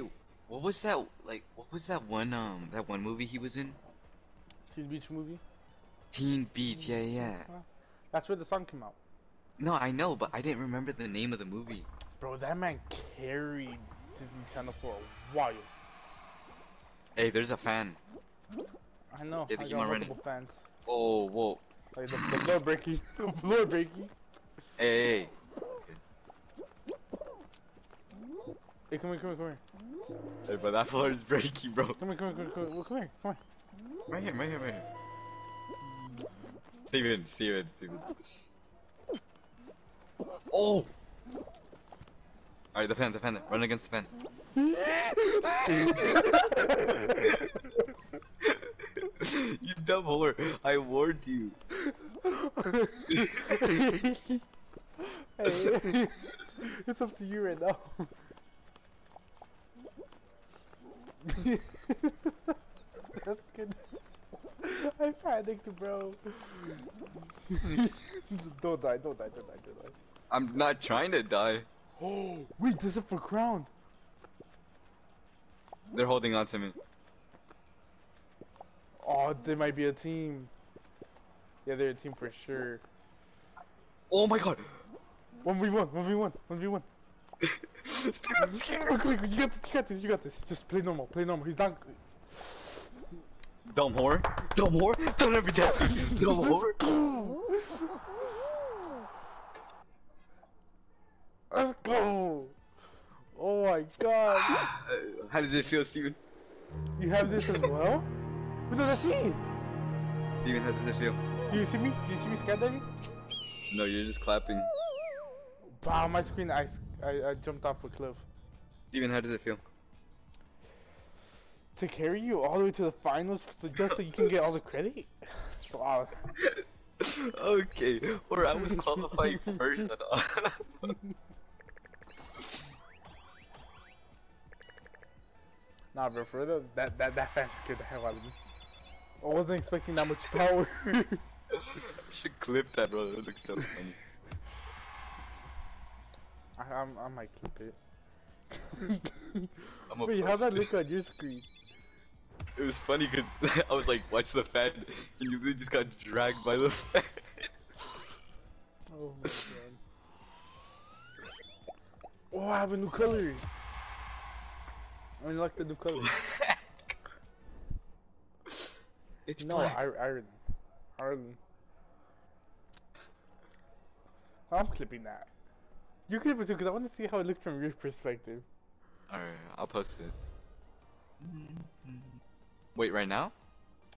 What was that like? What was that one um that one movie he was in? Teen Beach movie. Teen Beach. Yeah, yeah. That's where the song came out. No, I know, but I didn't remember the name of the movie. Bro, that man carried Disney Channel for a while. Hey, there's a fan. I know. Yeah, I keep got multiple fans. Oh, whoa. Like the, the floor breaking. the floor breaking. Hey, hey, Hey, come here, come here, come here. hey, but that floor is breaking, bro. Come here, come here, come here, come here, come here. Come Right here, right here, right here. Steven, Steven, Steven. Oh! Alright, the fan, the fan, run against the fan. you dumb whore, I warned you. hey, it's up to you right now. That's good. I panicked, bro. don't die, don't die, don't die, don't die. I'm not trying to die. Oh, wait, this is for crown. They're holding on to me. Oh, they might be a team. Yeah, they're a team for sure. Oh my god! 1v1, 1v1, 1v1. Steven, I'm scared. Quick, quick, you got this, you got this, you got this. Just play normal, play normal. He's not. Dumb whore. Dumb whore. Don't ever test me. Dumb whore. Let's go! Oh my god! How does it feel, Steven? You have this as well? Who does that see? Steven, how does it feel? Do you see me? Do you see me skydiving? No, you're just clapping. Wow, my screen, I, I, I jumped off a cliff. Steven, how does it feel? To carry you all the way to the finals so just so you can get all the credit? So, wow. Uh, okay, or I was qualifying first. Nah, bro, for real, that, that, that fan scared the hell out of me. I wasn't expecting that much power. I should clip that, bro. That looks so funny. I, I'm, I might clip it. I'm a Wait, how'd that look on your screen? It was funny because I was like, watch the fan, and you literally just got dragged by the fan. Oh my god. Oh, I have a new color. I like the new color. it's no, black. Ir Ireland. Ireland. I'm clipping that. You clip it too, because I want to see how it looked from your perspective. Alright, I'll post it. Mm-hmm. Wait, right now?